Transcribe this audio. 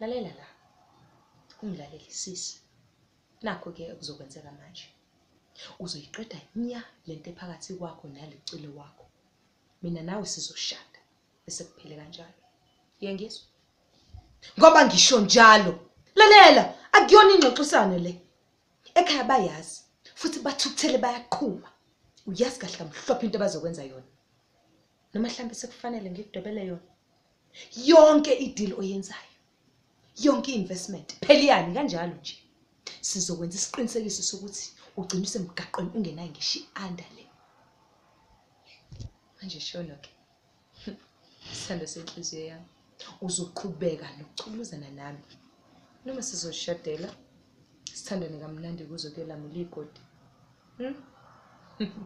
lalela la. Ungilalelisise nakho-ke okuzokwenzeka manje. Uzoyiqeda nya lento ephakathi kwakho nalecilo wakho. Mina nawe sizoshada. Bese kuphele kanjalo. Yengizwa? Ngoba ngisho njalo. Lalela akuyona ingxoxisano le. Ekhaya bayazi futhi bathukuthele bayaqhuma. Uyazi kahle kamhlophe into abazokwenza yona. Noma mhlawumbe sekufanele ngikudobele yona. Yonke ideal oyenzayo. Yonke i-investment. Pheliyani kanjalo nje. Sizokwenza isiqinisekiso sokuthi ugcina usemgaqweni ungenayo ngisho i-anda le. Manje shono-ke isithando senhliziyo yami. Uzoqhubeka nokuchukuluzana nami. Noma sizoshadela sithandane kamnandi kuze kuyolamula igodi. Hmm?